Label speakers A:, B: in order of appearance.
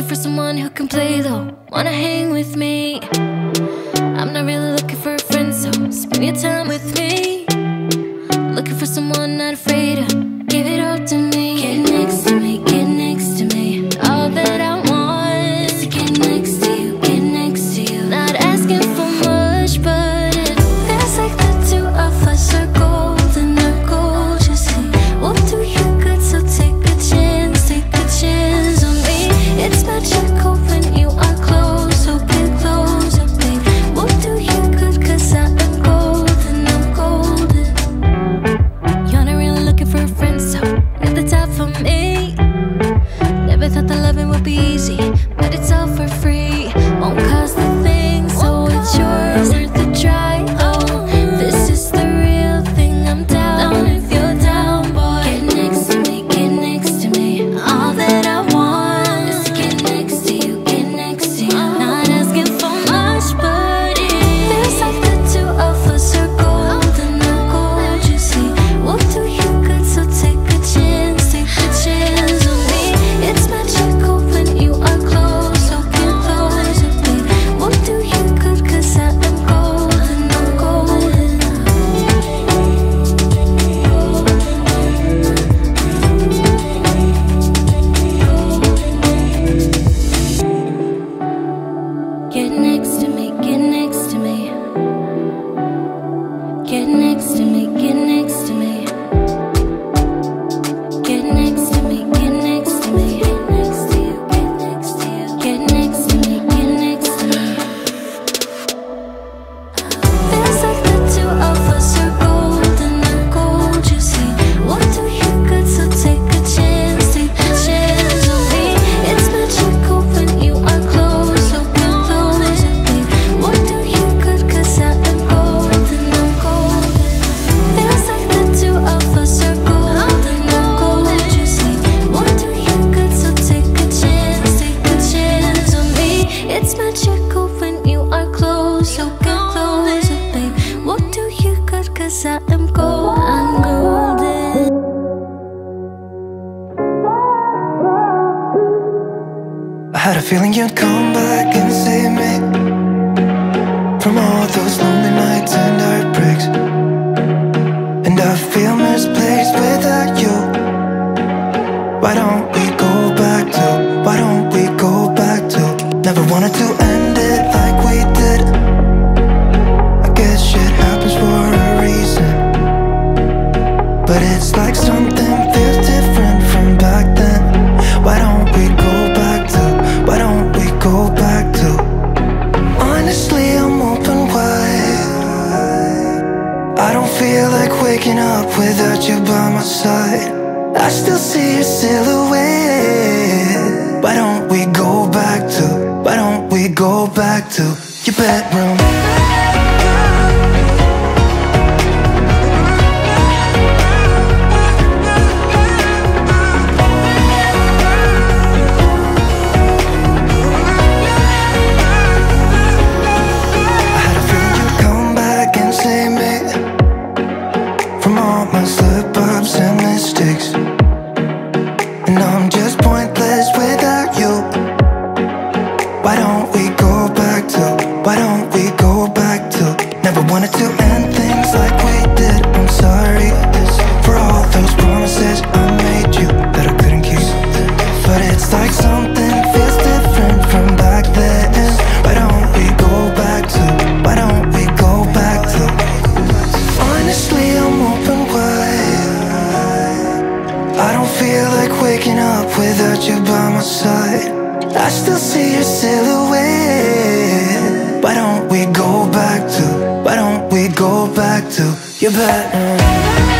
A: looking for someone who can play though. Wanna hang with me? I'm not really looking for a friend so Spend your time with me.
B: Looking for someone not afraid of Without you by my side. I still see your silhouette. Why don't we go back to Why don't we go back to Your bedroom? waking up without you by my side. I still see your silhouette. Why don't we go back to Why don't we go back to Your bedroom